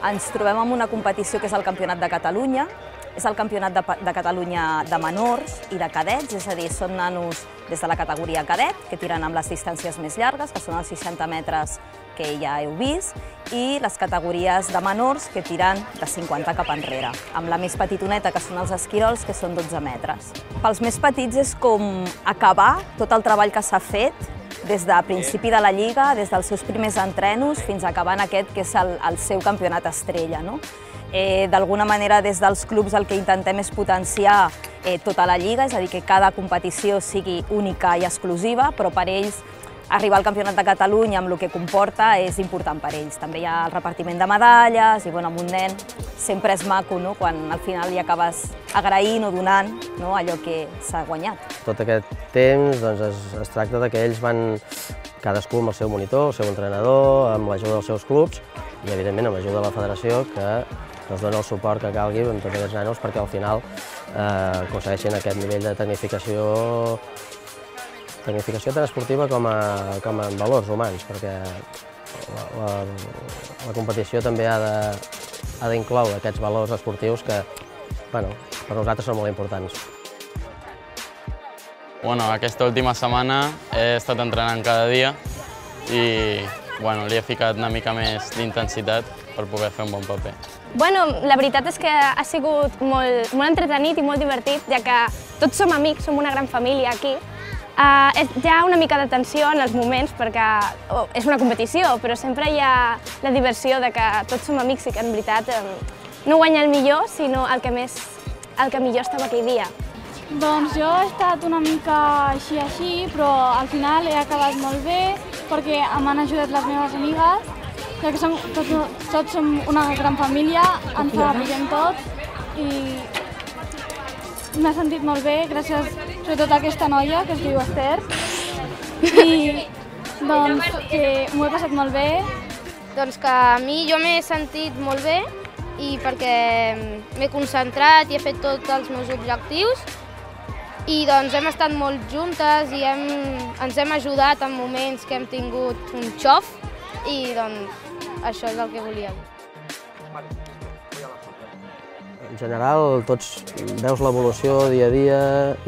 Ens trobem en una competició que és el Campionat de Catalunya, és el Campionat de, de Catalunya de menors i de cadets, és a dir, són nanos des de la categoria cadet, que tiren amb les distàncies més llargues, que són els 60 metres que ja heu vist, i les categories de menors que tiren de 50 cap enrere, amb la més petitoneta, que són els esquirols, que són 12 metres. Pels més petits és com acabar tot el treball que s'ha fet des de principi de la Lliga, des dels seus primers entrenos, fins a acabar en aquest que és el, el seu campionat estrella. No? Eh, D'alguna manera, des dels clubs el que intentem és potenciar eh, tota la Lliga, és a dir, que cada competició sigui única i exclusiva, però per ells arribar al Campionat de Catalunya amb el que comporta és important per ells. També hi ha el repartiment de medalles i bueno, amb un nen sempre és maco no? quan al final li acabes agraint o donant no? allò que s'ha guanyat. Tot aquest temps doncs, es, es tracta de que ells van cadascú amb el seu monitor, el seu entrenador, amb l'ajuda dels seus clubs i evidentment amb l'ajuda de la federació que ens dona el suport que calgui amb tots aquests nanos perquè al final eh, aconsegueixin aquest nivell de tecnificació tecnificació tant esportiva com, a, com en valors humans, perquè la, la, la competició també ha d'incloure aquests valors esportius que bueno, per nosaltres són molt importants. Bueno, aquesta última setmana he estat entrenant cada dia i bueno, li he ficat una mica més d'intensitat per poder fer un bon paper. Bueno, la veritat és que ha sigut molt, molt entretenit i molt divertit, ja que tots som amics, som una gran família aquí. Uh, hi ha una mica de tensió en els moments perquè oh, és una competició, però sempre hi ha la diversió de que tots som amics i que en veritat eh, no guanya el millor, sinó el que, més, el que millor estava aquell dia. Doncs jo he estat una mica així així, però al final he acabat molt bé perquè m'han ajudat les meves amigues, ja que som, tots, tots som una gran família, ens apoyem tots i m'he sentit molt bé gràcies sobretot a aquesta noia que es diu Esther i doncs que m'ho he passat molt bé. Doncs que a mi jo m'he sentit molt bé i perquè m'he concentrat i he fet tots els meus objectius i doncs hem estat molt juntes i hem, ens hem ajudat en moments que hem tingut un xof i doncs això és el que volíem. En general, tots veus l'evolució dia a dia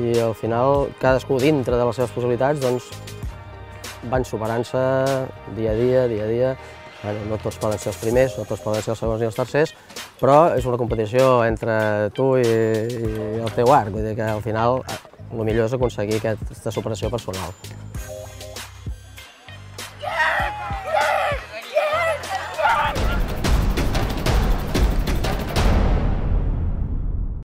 i al final cadascú dintre de les seves possibilitats doncs, van superant-se dia a dia, dia a dia. Bueno, no tots poden ser els primers, no tots poden ser els segons ni els tercers, però és una competició entre tu i, i el teu arc, vull dir que al final el millor és aconseguir aquesta superació personal.